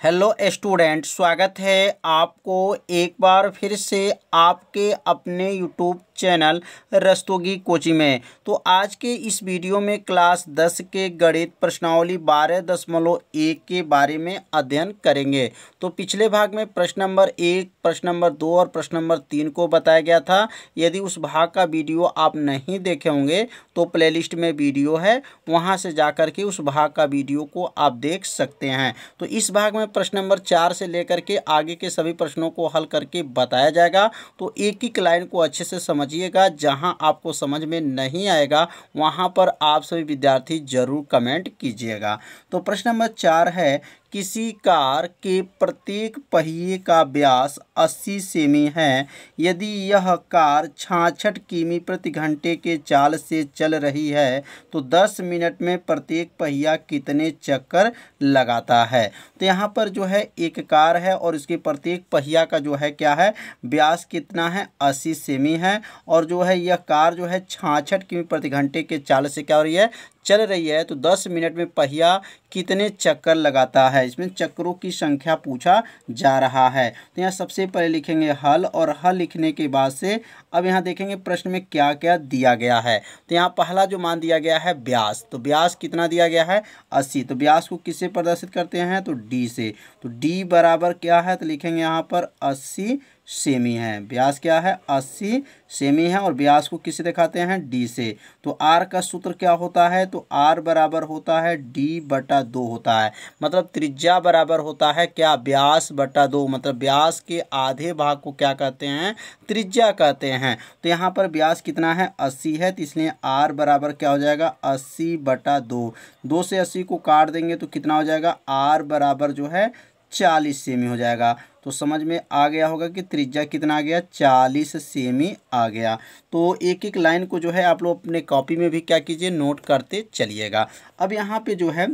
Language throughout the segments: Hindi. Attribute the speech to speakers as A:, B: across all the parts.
A: हेलो स्टूडेंट स्वागत है आपको एक बार फिर से आपके अपने यूट्यूब चैनल रस्तोगी कोचिंग में। तो आज के इस वीडियो में क्लास दस के गणित प्रश्नावली बारह दशमलव एक के बारे में अध्ययन करेंगे। तो पिछले भाग में प्रश्न नंबर एक, प्रश्न नंबर दो और प्रश्न नंबर तीन को बताया गया था। यदि उस भाग का वीडियो आप नहीं देखे होंगे तो प्लेलिस्ट में वीडियो है, वहाँ से जा के उस भाग का वीडियो को आप देख सकते हैं। तो इस भाग में प्रश्न नंबर चार से लेकर के आगे के सभी प्रश्नों को हल करके बताया जाएगा। तो एक एक लाइन को अच्छे से समझिएगा जहाँ आपको समझ में नहीं आएगा, वहाँ पर आप सभी विद्यार्थी ज़रूर कमेंट कीजिएगा। तो प्रश्न नंबर चार है, किसी कार के प्रत्येक पहिए का व्यास 80 सेमी है। यदि यह कार छाछठ किमी प्रति घंटे के चाल से चल रही है तो 10 मिनट में प्रत्येक पहिया कितने चक्कर लगाता है? तो यहाँ पर जो है एक कार है और इसके प्रत्येक पहिया का जो है क्या है? व्यास कितना है? 80 सेमी है। और जो है यह कार जो है छाछठ किमी प्रति घंटे के चाल से क्या हो रही है? चल रही है तो 10 मिनट में पहिया कितने चक्कर लगाता है? इसमें चक्रों की संख्या पूछा जा रहा है। तो यहाँ सबसे पहले लिखेंगे हल, और हल लिखने के बाद से अब यहाँ देखेंगे प्रश्न में क्या क्या दिया गया है। तो यहाँ पहला जो मान दिया गया है, ब्यास। तो ब्यास कितना दिया गया है? अस्सी। तो ब्यास को किससे प्रदर्शित करते हैं? तो डी से। तो डी बराबर क्या है? तो लिखेंगे यहाँ पर अस्सी सेमी है। ब्यास क्या है? अस्सी सेमी है, और ब्यास को किससे दिखाते हैं? डी से। तो आर का सूत्र क्या होता है? तो आर बराबर होता है, डी बटा दो होता है। मतलब त्रिज्या बराबर होता है, क्या ब्यास बटा दो? मतलब ब्यास के आधे भाग को क्या कहते हैं? त्रिज्या कहते हैं। तो यहाँ पर ब्यास कितना है? अस्सी है तो इसलिए आर बराबर क्या हो जाएगा? अस्सी बटा दो। दो से अस्सी को काट देंगे तो कितना हो जाएगा? आर बराबर जो है, चालीस सेमी हो जाएगा। तो समझ में आ गया होगा कि त्रिज्या कितना आ गया? चालीस सेमी आ गया। तो एक एक लाइन को जो है आप लोग अपने कॉपी में भी क्या कीजिए, नोट करते चलिएगा। अब यहाँ पे जो है,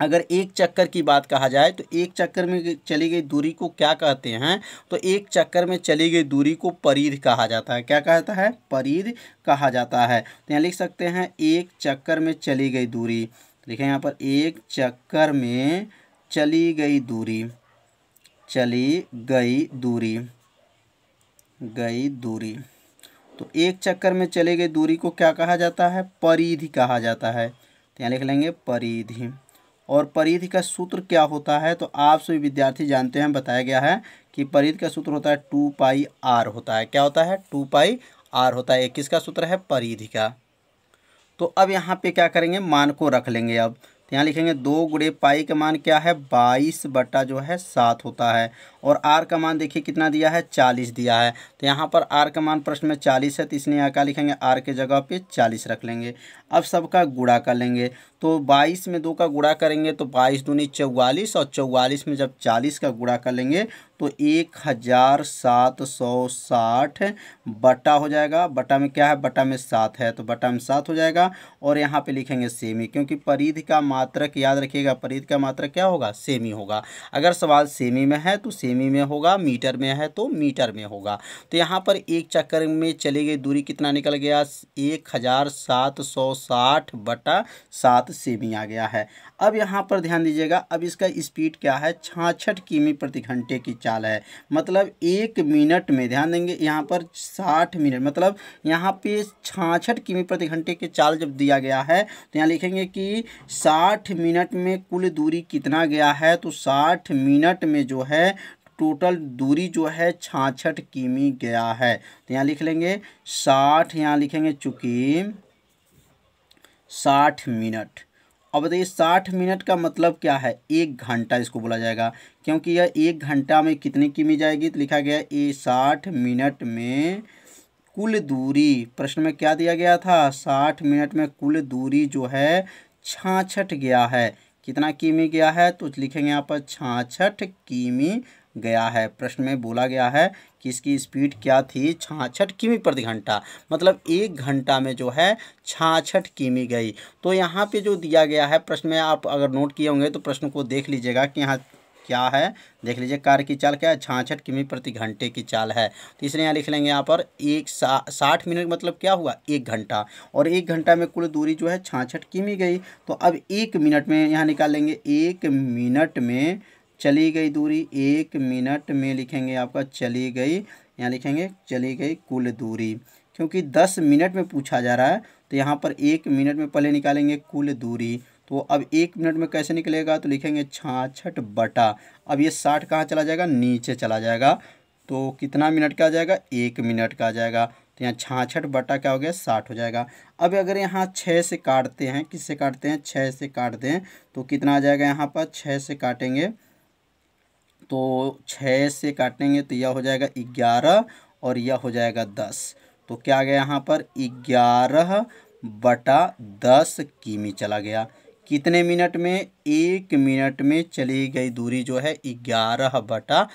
A: अगर एक चक्कर की बात कहा जाए तो एक चक्कर में चली गई दूरी को क्या कहते हैं? तो एक चक्कर में चली गई दूरी को परिध कहा जाता है। क्या कहता है? परिध कहा जाता है। तो यहाँ लिख सकते हैं, एक चक्कर में चली गई दूरी। लिखें यहाँ पर, एक चक्कर में चली गई दूरी। चली गई दूरी गई दूरी। तो एक चक्कर में चली गई दूरी को क्या कहा जाता है? परिधि कहा जाता है। तो यहाँ लिख लेंगे परिधि। और परिधि का सूत्र क्या होता है? तो आप सभी विद्यार्थी जानते हैं, बताया गया है कि परिधि का सूत्र होता है टू पाई आर होता है। क्या होता है? टू पाई आर होता है। किसका सूत्र है? परिधि का। तो अब यहाँ पे क्या करेंगे? मान को रख लेंगे अब। तो यहाँ लिखेंगे, दो गुड़े पाई का मान क्या है? बाईस बटा जो है सात होता है। और आर का मान देखिए कितना दिया है? चालीस दिया है। तो यहाँ पर आर का मान प्रश्न में चालीस है तो इसलिए यहाँ क्या लिखेंगे? आर के जगह पे चालीस रख लेंगे। अब सबका गुड़ा कर लेंगे। तो बाईस में दो का गुड़ा करेंगे तो बाईस दूनी चौवालीस, और चौवालीस में जब चालीस का गुड़ा कर लेंगे तो एक हज़ार सात सौ साठ बटा हो जाएगा। बटा में क्या है? बटा में सात है तो बटा में सात हो जाएगा और यहाँ पे लिखेंगे सेमी, क्योंकि परिध का मात्रक, याद रखिएगा, परिध का मात्रक क्या होगा? सेमी होगा। अगर सवाल सेमी में है तो सेमी में होगा, मीटर में है तो मीटर में होगा। तो यहाँ पर एक चक्कर में चली गई दूरी कितना निकल गया? एक हज़ार सात सौ साठ बटा सात सेमी आ गया है। अब यहाँ पर ध्यान दीजिएगा, अब इसका स्पीड क्या है? छाछठ किमी प्रति घंटे की चाल। है। मतलब एक मिनट में, ध्यान देंगे, यहाँ पर साठ मिनट मतलब यहाँ पे छाछठ किमी प्रति घंटे की चाल जब दिया गया है तो यहाँ लिखेंगे कि साठ मिनट में कुल दूरी कितना गया है तो साठ मिनट में जो है, टोटल दूरी जो है छाछठ किमी गया है। तो यहाँ लिख लेंगे, साठ यहाँ लिखेंगे चूँकि साठ मिनट। अब बताइए, साठ मिनट का मतलब क्या है? एक घंटा इसको बोला जाएगा, क्योंकि यह एक घंटा में कितने किमी जाएगी? तो लिखा गया ये साठ मिनट में कुल दूरी, प्रश्न में क्या दिया गया था? साठ मिनट में कुल दूरी जो है, छाछठ गया है। कितना किमी गया है? तो लिखेंगे यहाँ पर, छाछठ किमी गया है। प्रश्न में बोला गया है कि इसकी स्पीड क्या थी? छाछठ किमी प्रति घंटा। मतलब एक घंटा में जो है छाछठ किमी गई। तो यहाँ पे जो दिया गया है, प्रश्न में आप अगर नोट किए होंगे तो प्रश्न को देख लीजिएगा कि यहाँ क्या है। देख लीजिए, कार की चाल क्या है? छाछठ किमी प्रति घंटे की चाल है। तो इसलिए यहाँ लिख लेंगे यहाँ पर एक सा, साठ मिनट मतलब क्या हुआ? एक घंटा। और एक घंटा में कुल दूरी जो है छाछठ किमी गई। तो अब एक मिनट में यहाँ निकाल लेंगे। एक मिनट में चली गई दूरी, एक मिनट में लिखेंगे आपका चली गई, यहाँ लिखेंगे चली गई कुल दूरी। क्योंकि दस मिनट में पूछा जा रहा है तो यहाँ पर एक मिनट में पहले निकालेंगे कुल दूरी। तो अब एक मिनट में कैसे निकलेगा तो लिखेंगे छाछठ बटा। अब ये साठ कहाँ चला जाएगा? नीचे चला जाएगा। तो कितना मिनट का आ जाएगा? एक मिनट का आ जाएगा। तो यहाँ छाछठ बटा क्या हो गया? साठ हो जाएगा। अब अगर यहाँ छः से काटते हैं, किससे काटते हैं? छः से काटते हैं तो कितना आ जाएगा यहाँ पर? छः से काटेंगे। तो छः से काटेंगे तो यह हो जाएगा ग्यारह और यह हो जाएगा दस। तो क्या आ गया यहाँ पर? ग्यारह बटा दस किमी चला गया। कितने मिनट में? एक मिनट में चली गई दूरी जो है ग्यारह बटा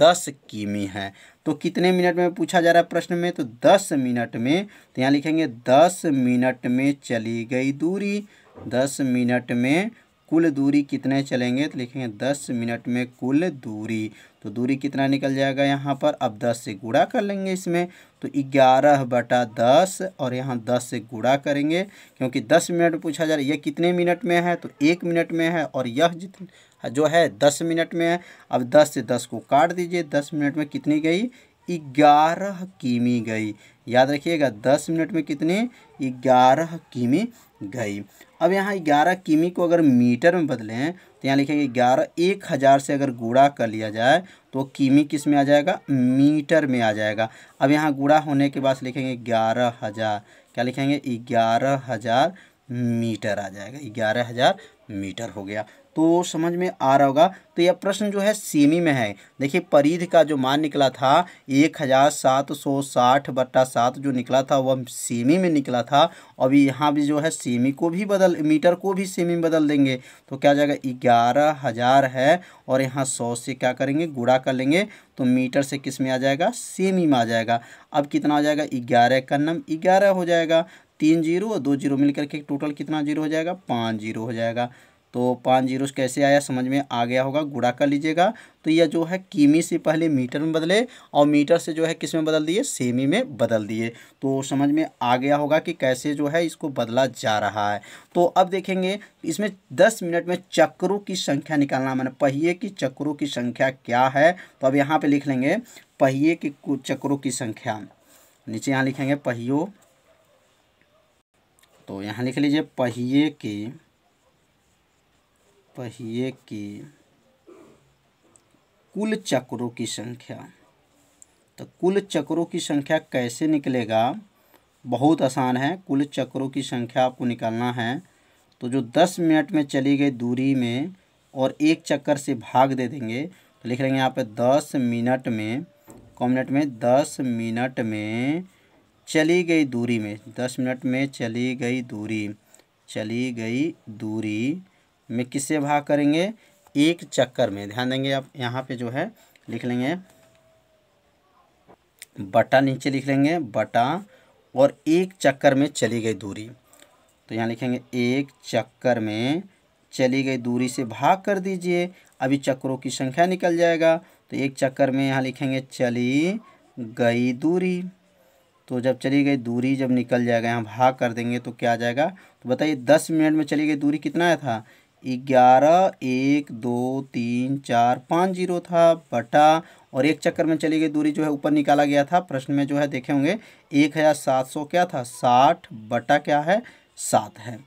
A: दस किमी है। तो कितने मिनट में पूछा जा रहा है प्रश्न में? तो दस मिनट में तो यहाँ लिखेंगे दस मिनट में चली गई दूरी। दस मिनट में कुल दूरी कितने चलेंगे? तो लिखेंगे दस मिनट में कुल दूरी। तो दूरी कितना निकल जाएगा यहाँ पर? अब दस से गुड़ा कर लेंगे इसमें। तो ग्यारह बटा दस और यहाँ दस से गुड़ा करेंगे, क्योंकि दस मिनट पूछा जा रहा है, ये कितने मिनट में है? तो एक मिनट में है और यह जितना, जो है दस मिनट में है। अब दस से दस को काट दीजिए, दस मिनट में कितनी गई? ग्यारह किमी गई। याद रखिएगा, दस मिनट में कितनी? ग्यारह किमी गई। अब यहाँ ग्यारह किमी को अगर मीटर में बदलें तो यहाँ लिखेंगे ग्यारह, एक हज़ार से अगर गुड़ा कर लिया जाए तो किमी किसमें आ जाएगा? मीटर में आ जाएगा। अब यहाँ गुड़ा होने के बाद लिखेंगे ग्यारह हज़ार। क्या लिखेंगे? ग्यारह हज़ार। मीटर आ जाएगा, ग्यारह हज़ार मीटर हो गया। तो समझ में आ रहा होगा तो यह प्रश्न जो है सेमी में है। देखिए, परिध का जो मान निकला था, एक हज़ार सात सौ साठ बट्टा सात जो निकला था, वह सेमी में निकला था। अभी यहाँ भी जो है सेमी को भी बदल, मीटर को भी सेमी में बदल देंगे। तो क्या जाएगा, ग्यारह हज़ार है और यहाँ सौ से क्या करेंगे गुड़ा कर लेंगे तो मीटर से किसमें आ जाएगा, सेमी में आ जाएगा। अब कितना आ जाएगा, ग्यारह का नम ग्यारह हो जाएगा। तीन ज़ीरो और दो ज़ीरो मिलकर के टोटल कितना ज़ीरो हो जाएगा? पाँच ज़ीरो हो जाएगा। तो पाँच ज़ीरो कैसे आया? समझ में आ गया होगा। गुड़ा कर लीजिएगा। तो यह जो है, किमी से पहले मीटर में बदले और मीटर से जो है, किसमें बदल दिए? सेमी में बदल दिए। तो समझ में आ गया होगा कि कैसे जो है, इसको बदला जा रहा है। तो अब देखेंगे, इसमें दस मिनट में चक्रों की संख्या निकालना। मैंने पहिए की चक्रों की संख्या क्या है? तो अब यहाँ पर लिख लेंगे, पहिए की, चक्रों की संख्या। नीचे यहाँ लिखेंगे, पहियों तो यहाँ लिख लीजिए पहिए के, पहिए की कुल चक्रों की संख्या। तो कुल चक्रों की संख्या कैसे निकलेगा? बहुत आसान है। कुल चक्रों की संख्या आपको निकालना है। तो जो दस मिनट में चली गई दूरी में और एक चक्कर से भाग दे देंगे तो लिख लेंगे यहाँ पे दस मिनट में कौ मिनट में दस मिनट में चली गई दूरी में, दस मिनट में चली गई दूरी, चली गई दूरी में किससे भाग करेंगे? एक चक्कर में। ध्यान देंगे आप, यहाँ पे जो है, लिख लेंगे। बटा नीचे लिख लेंगे, बटा, और एक चक्कर में चली गई दूरी। तो यहाँ लिखेंगे, एक चक्कर में चली गई दूरी से भाग कर दीजिए। अभी चक्रों की संख्या निकल जाएगा। तो एक चक्कर में यहाँ लिखेंगे, चली गई दूरी। तो जब चली गई दूरी जब निकल जाएगा, यहाँ भाग कर देंगे तो क्या आ जाएगा? तो बताइए, दस मिनट में चली गई दूरी कितना आया था? ग्यारह, एक, दो, तीन, चार, पाँच, ज़ीरो था, बटा, और एक चक्कर में चली गई दूरी जो है ऊपर निकाला गया था। प्रश्न में जो है देखे होंगे, एक हज़ार सात सौ क्या था? साठ, बटा क्या है? सात है।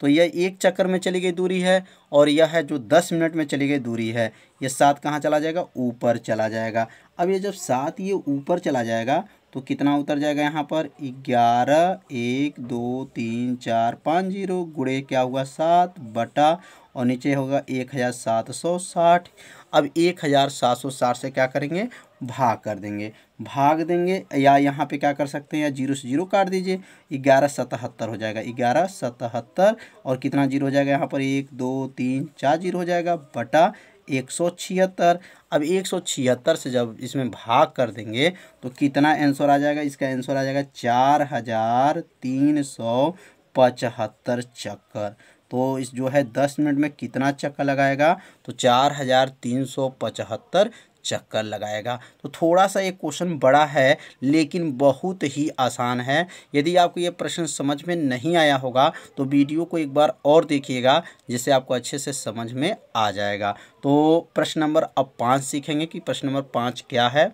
A: तो यह एक चक्कर में चली गई दूरी है, और यह है जो दस मिनट में चली गई दूरी है, यह सात कहाँ चला जाएगा? ऊपर चला जाएगा। अब ये जब सात ये ऊपर चला जाएगा तो कितना उतर जाएगा यहाँ पर? ग्यारह, एक, दो, तीन, चार, पाँच, ज़ीरो गुड़े क्या हुआ? सात बटा और नीचे होगा एक हज़ार सात सौ साठ। अब एक हज़ार सात सौ साठ से क्या करेंगे? भाग कर देंगे। भाग देंगे या यहाँ पे क्या कर सकते हैं? या ज़ीरो से ज़ीरो काट दीजिए। ग्यारह सतहत्तर हो जाएगा। ग्यारह सतहत्तर और कितना ज़ीरो हो जाएगा यहाँ पर? एक, दो, तीन, चार, ज़ीरो हो जाएगा बटा एक सौ छिहत्तर। अब एक सौ छिहत्तर से जब इसमें भाग कर देंगे तो कितना आंसर आ जाएगा? इसका आंसर आ जाएगा चार हज़ार तीन सौ पचहत्तर चक्कर। तो इस जो है दस मिनट में कितना चक्कर लगाएगा? तो चार हज़ार तीन सौ पचहत्तर चक्कर लगाएगा। तो थोड़ा सा ये क्वेश्चन बड़ा है, लेकिन बहुत ही आसान है। यदि आपको ये प्रश्न समझ में नहीं आया होगा तो वीडियो को एक बार और देखिएगा, जिससे आपको अच्छे से समझ में आ जाएगा। तो प्रश्न नंबर अब पाँच सीखेंगे कि प्रश्न नंबर पाँच क्या है।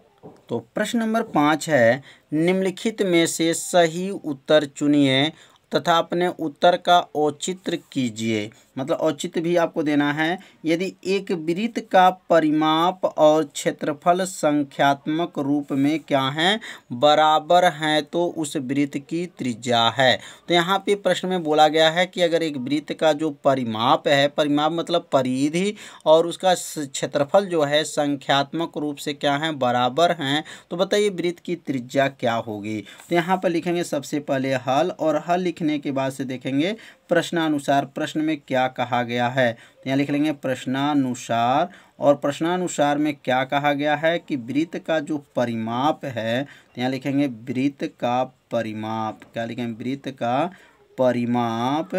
A: तो प्रश्न नंबर पाँच है, निम्नलिखित में से सही उत्तर चुनिए। तथा अपने उत्तर का औचित्र कीजिए। मतलब औचित्य भी आपको देना है। यदि एक वृत्त का परिमाप और क्षेत्रफल संख्यात्मक रूप में क्या है? बराबर हैं तो उस वृत्त की त्रिज्या है। तो यहाँ पे प्रश्न में बोला गया है कि अगर एक वृत्त का जो परिमाप है, परिमाप मतलब परिधि और उसका क्षेत्रफल जो है संख्यात्मक रूप से क्या है? बराबर हैं। तो बताइए वृत्त की त्रिज्या क्या होगी? तो यहाँ पर लिखेंगे सबसे पहले हल और हल लिखने के बाद से देखेंगे प्रश्नानुसार प्रश्न में क्या कहा गया है। तो यहाँ लिख लेंगे प्रश्नानुसार और प्रश्नानुसार में क्या कहा गया है कि वृत्त का जो परिमाप है तो यहाँ लिखेंगे वृत्त का परिमाप। क्या लिखेंगे? वृत्त का परिमाप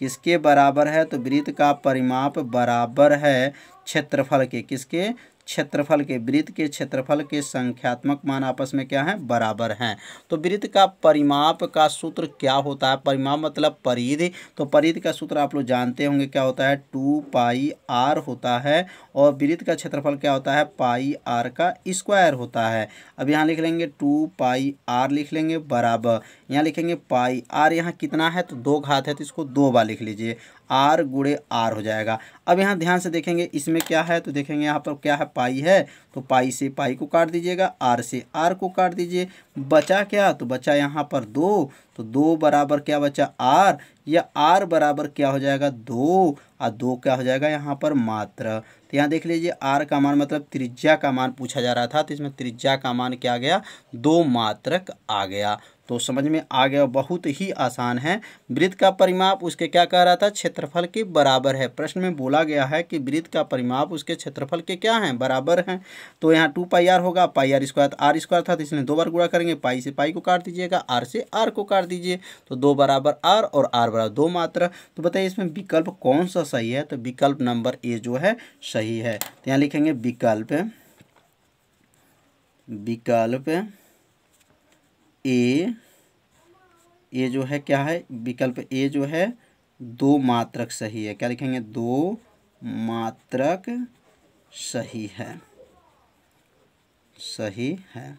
A: किसके बराबर है? तो वृत्त का परिमाप बराबर है क्षेत्रफल के। किसके? क्षेत्रफल के, वृत्त के क्षेत्रफल के संख्यात्मक मान आपस में क्या है? बराबर हैं। तो वृत्त का परिमाप का सूत्र क्या होता है? परिमाप मतलब परिधि। तो परिधि का सूत्र आप लोग जानते होंगे, क्या होता है? टू पाई आर होता है और वृत्त का क्षेत्रफल क्या होता है? पाई आर का स्क्वायर होता है। अब यहाँ लिख लेंगे टू पाई आर लिख लेंगे बराबर। यहाँ लिखेंगे पाई आर, यहाँ कितना है? तो दो घात है तो इसको दो बार लिख लीजिए। आर गुड़े आर हो जाएगा। अब यहाँ ध्यान से देखेंगे, इसमें क्या है? तो देखेंगे यहाँ पर क्या है? पाई है। तो पाई से पाई को काट दीजिएगा, आर से आर को काट दीजिए। बचा क्या? तो बचा यहाँ पर दो। तो दो बराबर क्या बचा? आर। या आर बराबर क्या हो जाएगा? दो। और दो क्या हो जाएगा यहाँ पर? मात्र। तो यहाँ देख लीजिए, आर का मान मतलब त्रिज्या का मान पूछा जा रहा था। तो इसमें त्रिज्या का मान क्या गया? दो मात्रक आ गया। तो समझ में आ गया, बहुत ही आसान है। वृत्त का परिमाप उसके क्या कह रहा था? क्षेत्रफल के बराबर है। प्रश्न में बोला गया है कि वृत्त का परिमाप उसके क्षेत्रफल के क्या है? बराबर हैं। तो यहाँ टू पाई आर होगा, pi r square r square था तो इसलिए दो बार गुणा करेंगे। पाई से पाई को काट दीजिएगा, आर से आर को काट दीजिए। तो दो बराबर आर और आर बराबर दो मात्रा। तो बताइए इसमें विकल्प कौन सा सही है? तो विकल्प नंबर ए जो है, सही है। तो यहाँ लिखेंगे विकल्प। विकल्प ए ये जो है क्या है? विकल्प ए जो है, दो मात्रक सही है। क्या लिखेंगे? दो मात्रक सही है। सही है।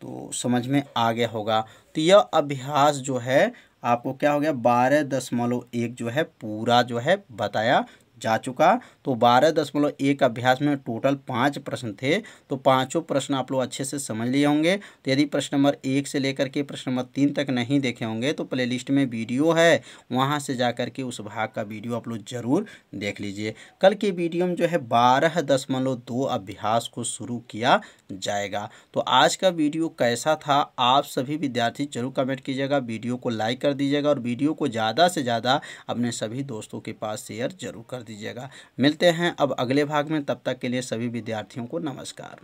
A: तो समझ में आ गया होगा। तो यह अभ्यास जो है, आपको क्या हो गया? बारह दशमलव एक जो है, पूरा जो है बताया। जा चुका। तो बारह दशमलव एक अभ्यास में टोटल पाँच प्रश्न थे। तो पाँचों प्रश्न आप लोग अच्छे से समझ लिए होंगे। तो यदि प्रश्न नंबर एक से लेकर के प्रश्न नंबर तीन तक नहीं देखे होंगे तो प्ले में वीडियो है। वहाँ से जा के उस भाग का वीडियो आप लोग ज़रूर देख लीजिए। कल के वीडियो में जो है बारह दशमलव दो अभ्यास को शुरू किया जाएगा। तो आज का वीडियो कैसा था, आप सभी विद्यार्थी ज़रूर कमेंट कीजिएगा। वीडियो को लाइक कर दीजिएगा और वीडियो को ज़्यादा से ज़्यादा अपने सभी दोस्तों के पास शेयर ज़रूर कर दीजिएगा। मिलते हैं अब अगले भाग में, तब तक के लिए सभी विद्यार्थियों को नमस्कार।